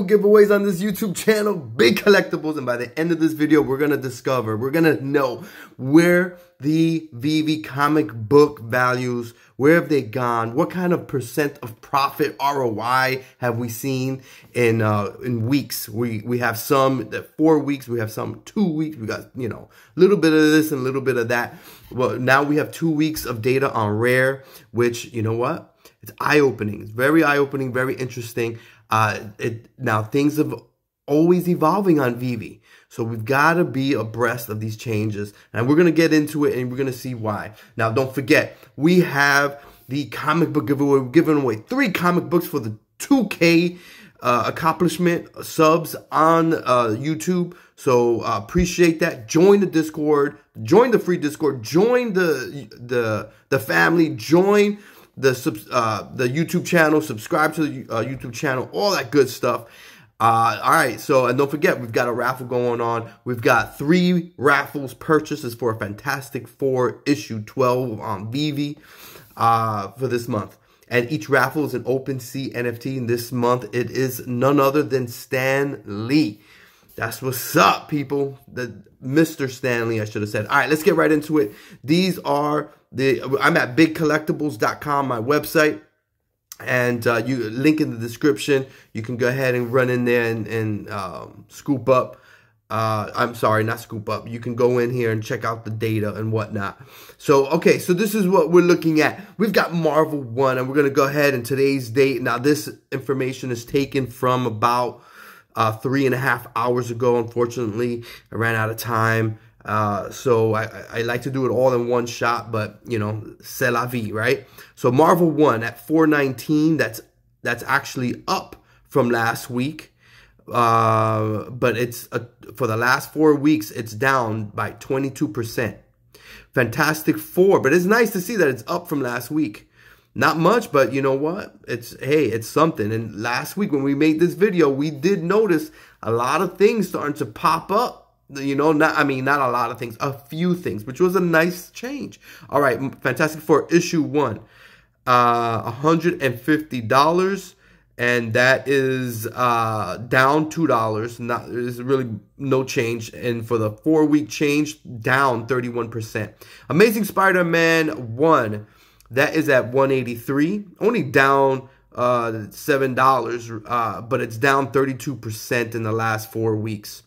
giveaways on this YouTube channel, big collectibles, and by the end of this video, we're gonna discover, we're gonna know where the VeVe comic book values, where have they gone, what kind of percent of profit ROI have we seen in uh, in weeks. We we have some that four weeks, we have some two weeks, we got, you know, a little bit of this and a little bit of that. Well, now we have two weeks of data on Rare, which, you know what? It's eye-opening. It's very eye-opening, very interesting. Uh, it now things have always evolving on VeVe. So we've got to be abreast of these changes. And we're going to get into it and we're going to see why. Now, don't forget, we have the comic book giveaway. We're giving away three comic books for the 2K uh, accomplishment subs on uh, YouTube. So uh, appreciate that. Join the Discord. Join the free Discord. Join the the the family. Join the uh, the YouTube channel, subscribe to the uh, YouTube channel, all that good stuff. Uh, all right, so and don't forget we've got a raffle going on. We've got three raffles purchases for a Fantastic Four issue 12 on VeVe uh, for this month. And each raffle is an OpenSea NFT. And this month it is none other than Stan Lee. That's what's up, people. The Mr. Stan Lee, I should have said. All right, let's get right into it. These are the I'm at bigcollectables.com, my website. And uh, you link in the description. You can go ahead and run in there and, and um, scoop up. Uh, I'm sorry, not scoop up. You can go in here and check out the data and whatnot. So, okay, so this is what we're looking at. We've got Marvel 1, and we're going to go ahead and today's date. Now, this information is taken from about uh, three and a half hours ago. Unfortunately, I ran out of time. Uh, so I, I like to do it all in one shot, but you know, c'est la vie, right? So Marvel one at 419, that's that's actually up from last week. Uh, but it's uh, for the last four weeks, it's down by 22%. Fantastic Four, but it's nice to see that it's up from last week. Not much, but you know what? It's, hey, it's something. And last week when we made this video, we did notice a lot of things starting to pop up. You know, not, I mean, not a lot of things, a few things, which was a nice change. All right, Fantastic Four issue one, uh, $150 and that is uh, down two dollars. Not there's really no change, and for the four week change, down thirty one percent. Amazing Spider Man one that is at 183, only down uh, $7, uh, but it's down 32% in the last four weeks.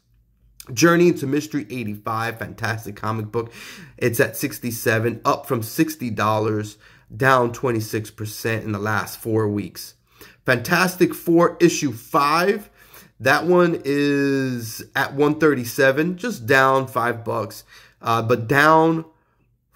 Journey into Mystery 85, fantastic comic book. It's at 67, up from $60, down 26% in the last four weeks. Fantastic Four issue 5, that one is at 137, just down 5 bucks, uh, but down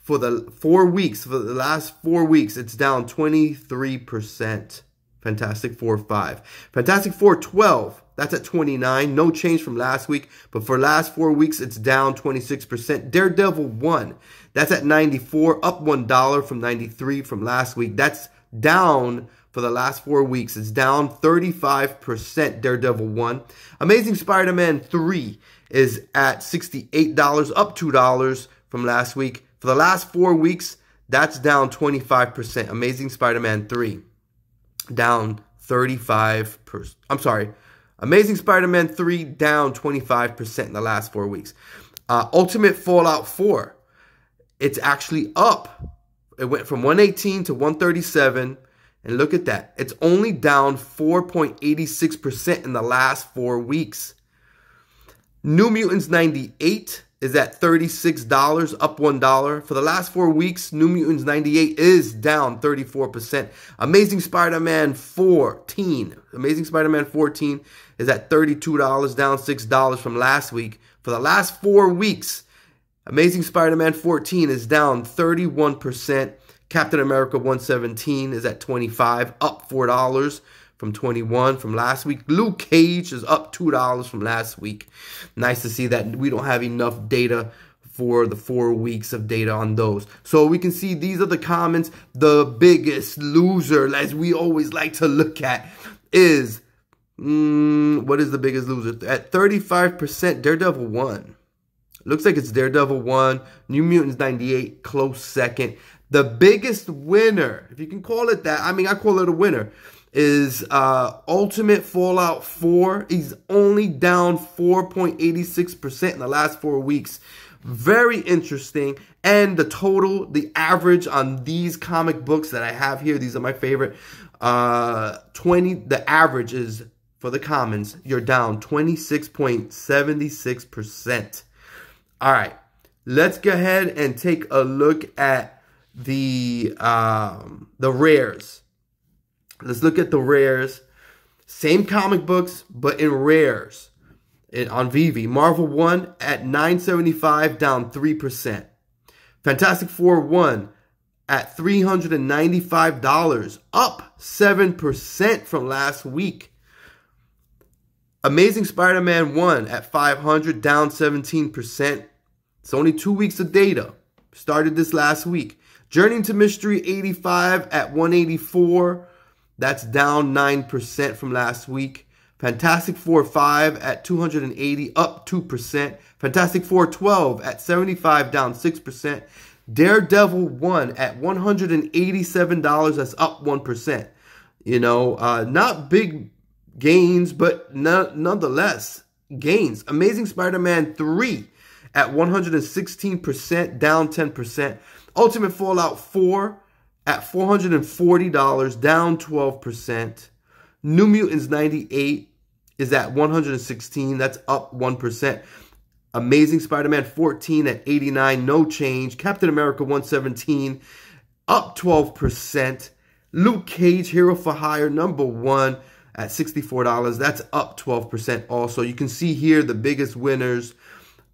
for the four weeks, for the last four weeks, it's down 23%. Fantastic Four 5. Fantastic Four 12, that's at 29. No change from last week. But for last four weeks, it's down 26%. Daredevil 1, that's at 94, up $1 from 93 from last week. That's down for the last four weeks. It's down 35%. Daredevil 1. Amazing Spider Man 3 is at $68, up $2 from last week. For the last four weeks, that's down 25%. Amazing Spider-Man 3, down 35%. I'm sorry. Amazing Spider-Man 3, down 25% in the last four weeks. Uh, Ultimate Fallout 4, it's actually up. It went from 118 to 137. And look at that. It's only down 4.86% in the last four weeks. New Mutants 98 is at $36, up $1. For the last four weeks, New Mutants 98 is down 34%. Amazing Spider-Man 14. Amazing Spider-Man 14 is at $32, down $6 from last week. For the last four weeks, Amazing Spider-Man 14 is down 31%. Captain America 117 is at 25, up $4 from 21 from last week. Luke Cage is up $2 from last week. Nice to see that we don't have enough data for the four weeks of data on those. So we can see these are the comments. The biggest loser, as we always like to look at, is, mm, what is the biggest loser? At 35%, Daredevil 1. Looks like it's Daredevil 1, New Mutants 98, close second. The biggest winner, if you can call it that, I mean, I call it a winner, is uh, Ultimate Fallout 4. He's only down 4.86% in the last four weeks. Very interesting. And the total, the average on these comic books that I have here, these are my favorite. Uh, 20, the average is for the commons, you're down 26.76%. All right, let's go ahead and take a look at the um, the rares. Let's look at the rares. Same comic books, but in rares on VeVe. Marvel 1 at 975, down 3%. Fantastic Four 1 at $395, up 7% from last week. Amazing Spider-Man 1 at 500, down 17%. It's only two weeks of data. Started this last week. Journey to Mystery 85 at 184. That's down 9% from last week. Fantastic Four 5 at 280, up 2%. Fantastic Four 12 at 75, down 6%. Daredevil 1 at $187, that's up 1%. You know, uh, not big gains, but no, nonetheless, gains. Amazing Spider-Man 3 at 116%, down 10%. Ultimate Fallout 4 at $440, down 12%. New Mutants 98 is at 116, that's up 1%. Amazing Spider-Man 14 at 89, no change. Captain America 117, up 12%. Luke Cage, Hero for Hire, number one at $64. That's up 12% also. You can see here the biggest winners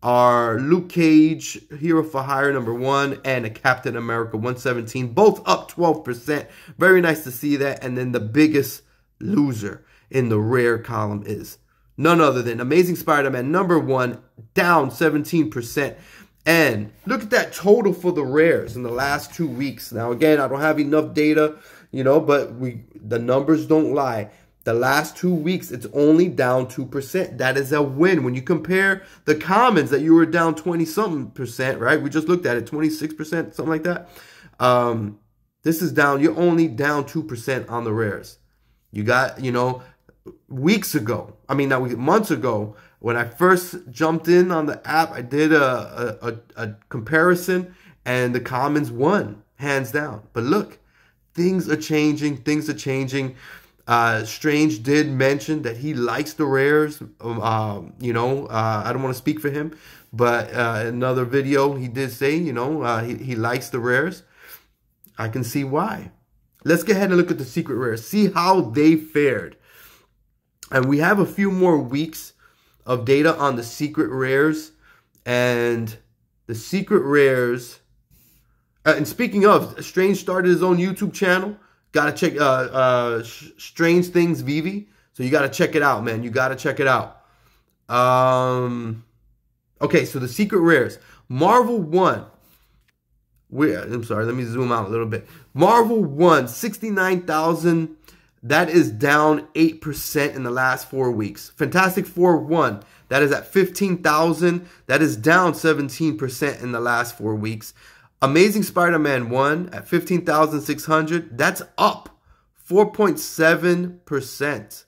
are Luke Cage, Hero for Hire number one, and a Captain America 117, both up 12%. Very nice to see that. And then the biggest loser in the rare column is none other than Amazing Spider-Man number one, down 17%. And look at that total for the rares in the last two weeks. Now, again, I don't have enough data, you know, but we the numbers don't lie. The last two weeks, it's only down 2%. That is a win. When you compare the commons that you were down 20 something percent, right? We just looked at it, 26%, something like that. Um, this is down, you're only down 2% on the rares. You got, you know, weeks ago, I mean, not months ago, when I first jumped in on the app, I did a, a, a, a comparison and the commons won, hands down. But look, things are changing, things are changing. Uh, Strange did mention that he likes the rares. Um, um you know, uh, I don't want to speak for him, but uh, another video he did say, you know, uh, he, he likes the rares. I can see why. Let's go ahead and look at the secret rares. See how they fared. And we have a few more weeks of data on the secret rares. And the secret rares. Uh, and speaking of, Strange started his own YouTube channel. Gotta check uh, uh, Strange Things VeVe. So you gotta check it out, man. You gotta check it out. Um, okay, so the secret rares. Marvel 1. We, I'm sorry, let me zoom out a little bit. Marvel 1, 69,000. That is down 8% in the last four weeks. Fantastic Four 1, that is at 15,000. That is down 17% in the last four weeks. Amazing Spider-Man 1 at 15,600. That's up 4.7%.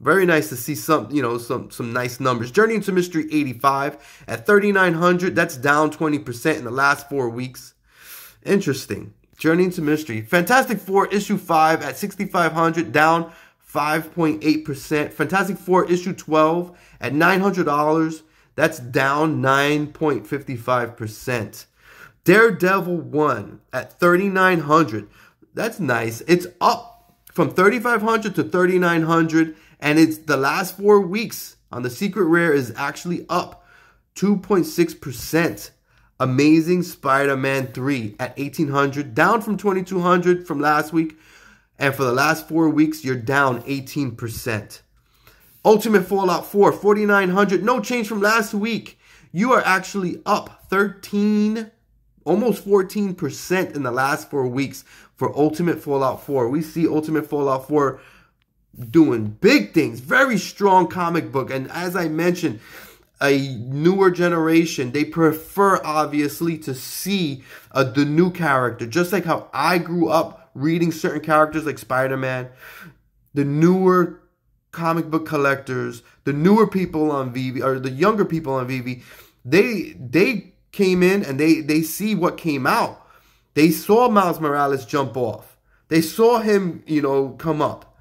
Very nice to see some, you know, some some nice numbers. Journey into Mystery 85 at 3,900. That's down 20% in the last four weeks. Interesting. Journey into Mystery. Fantastic Four issue 5 at 6,500, down 5.8%. Fantastic Four issue 12 at $900. That's down 9.55%. Daredevil 1 at 3,900. That's nice. It's up from 3,500 to 3,900. And it's the last four weeks on the secret rare is actually up 2.6%. Amazing Spider-Man 3 at 1800, down from 2200 from last week. And for the last four weeks, you're down 18%. Ultimate Fallout 4, 4900, no change from last week. You are actually up 13 almost 14% in the last four weeks for Ultimate Fallout 4. We see Ultimate Fallout 4 doing big things, very strong comic book. And as I mentioned, a newer generation, they prefer obviously to see uh, the new character, just like how I grew up reading certain characters like Spider Man. the newer comic book collectors, the newer people on VeVe or the younger people on VeVe, they they came in and they they see what came out. They saw Miles Morales jump off. They saw him, you know, come up.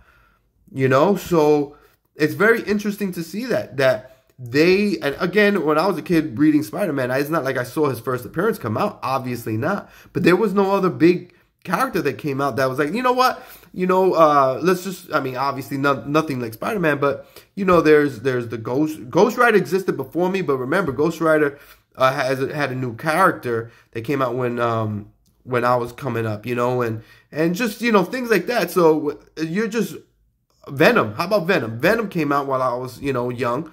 You know, so it's very interesting to see that that they and again when I was a kid reading Spider-Man, it's not like I saw his first appearance come out, obviously not. But there was no other big character that came out that was like, you know what, you know, uh, let's just, I mean, obviously not, nothing like Spider-Man, but you know, there's, there's the Ghost, Ghost Rider existed before me, but remember, Ghost Rider, uh, has, had a new character that came out when, um, when I was coming up, you know, and, and just, you know, things like that. So you're just, Venom, how about Venom? Venom came out while I was, you know, young.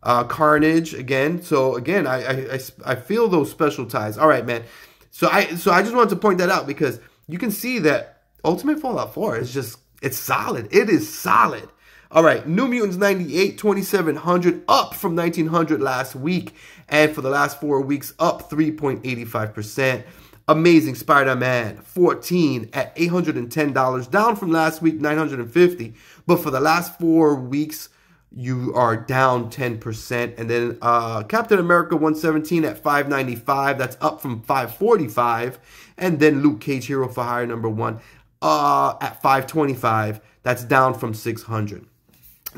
Uh, Carnage again. So again, I, I, I, I feel those special ties. All right, man. So I, so I just wanted to point that out because you can see that Ultimate Fallout 4 is just, it's solid. It is solid. All right, New Mutants 98, 2700, up from 1900 last week. And for the last four weeks, up 3.85%. Amazing Spider-Man 14 at $810, down from last week, 950 But for the last four weeks, you are down 10%. And then uh, Captain America 117 at 595 That's up from 545 And then Luke Cage Hero for Hire number one uh, at 525 That's down from 600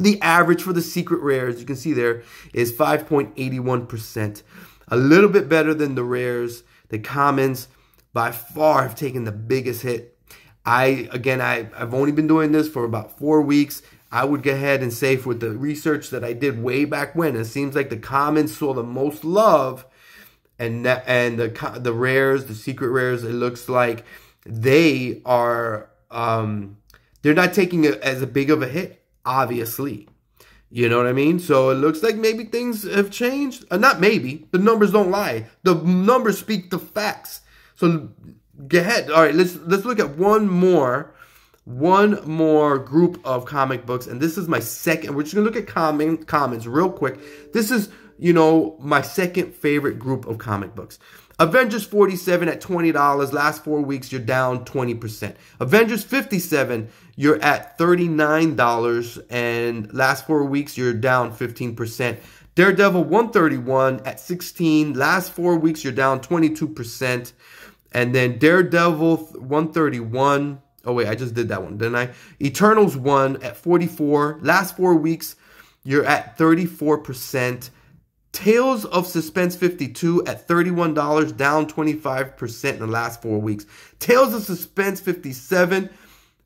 The average for the secret rares, you can see there, is 5.81%. A little bit better than the rares. The commons by far have taken the biggest hit. I, again, I, I've only been doing this for about four weeks. I would go ahead and say with the research that I did way back when, it seems like the commons saw the most love and and the the rares, the secret rares, it looks like they are um they're not taking it as a big of a hit, obviously. You know what I mean? So it looks like maybe things have changed. Uh, not maybe. The numbers don't lie. The numbers speak the facts. So go ahead. All right, let's let's look at one more one more group of comic books, and this is my second. We're just gonna look at comment comments real quick. This is, you know, my second favorite group of comic books. Avengers 47 at $20. Last four weeks, you're down 20%. Avengers 57, you're at $39. And last four weeks, you're down 15%. Daredevil 131 at 16. Last four weeks, you're down 22%. And then Daredevil 131 Oh, wait, I just did that one, didn't I? Eternals 1 at 44. Last four weeks, you're at 34%. Tales of Suspense 52 at $31, down 25% in the last four weeks. Tales of Suspense 57,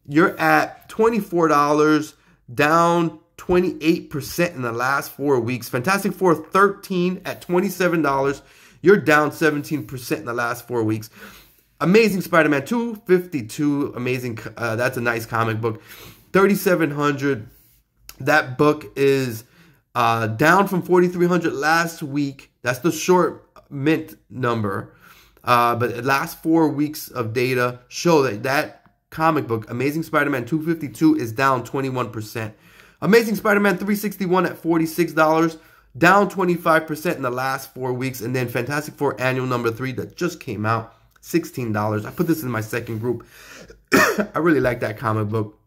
you're at $24, down 28% in the last four weeks. Fantastic Four 13 at $27, you're down 17% in the last four weeks. Amazing Spider-Man 252. Amazing. Uh, that's a nice comic book. 3700. That book is uh, down from 4300 last week. That's the short mint number. Uh, but the last four weeks of data show that that comic book, Amazing Spider-Man 252, is down 21%. Amazing Spider-Man 361 at $46, down 25% in the last four weeks. And then Fantastic Four Annual Number 3 that just came out $16. I put this in my second group. I really like that comic book.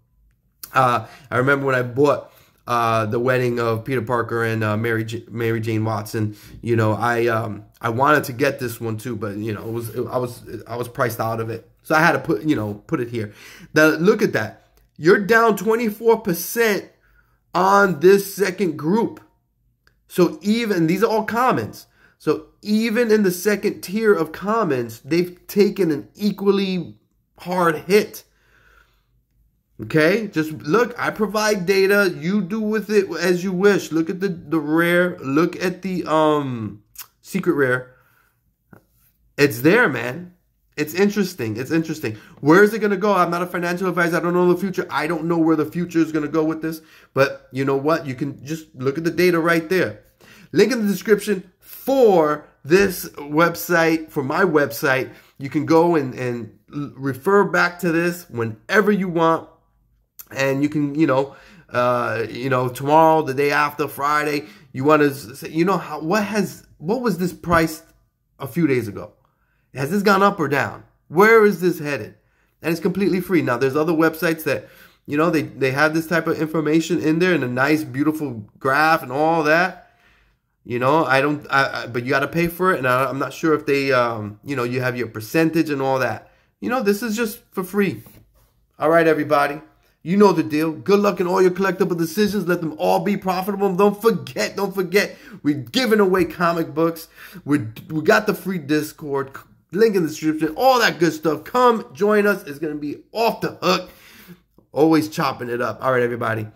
Uh, I remember when I bought uh, the wedding of Peter Parker and uh, Mary J Mary Jane Watson. You know, I um, I wanted to get this one too, but you know, it was it, I was I was priced out of it, so I had to put you know put it here. Now look at that. You're down 24 percent on this second group. So even these are all commons. So even in the second tier of commons, they've taken an equally hard hit. Okay, just look, I provide data, you do with it as you wish. Look at the, the rare, look at the um secret rare. It's there, man. It's interesting. It's interesting. Where is it going to go? I'm not a financial advisor. I don't know the future. I don't know where the future is going to go with this. But you know what? You can just look at the data right there. Link in the description for this website, for my website. You can go and, and refer back to this whenever you want. And you can, you know, uh, you know, tomorrow, the day after, Friday, you want to say, you know, how, what has, what was this price a few days ago? Has this gone up or down? Where is this headed? And it's completely free. Now, there's other websites that You know, they, they have this type of information in there and a nice, beautiful graph and all that. You know, I don't, I, I but you got to pay for it. And I, am not sure if they, um, you know, you have your percentage and all that. You know, this is just for free. All right, everybody. You know the deal. Good luck in all your collectible decisions. Let them all be profitable. don't forget, don't forget, we're giving away comic books. We we got the free Discord link in the description, all that good stuff. Come join us. It's gonna be off the hook. Always chopping it up. All right, everybody.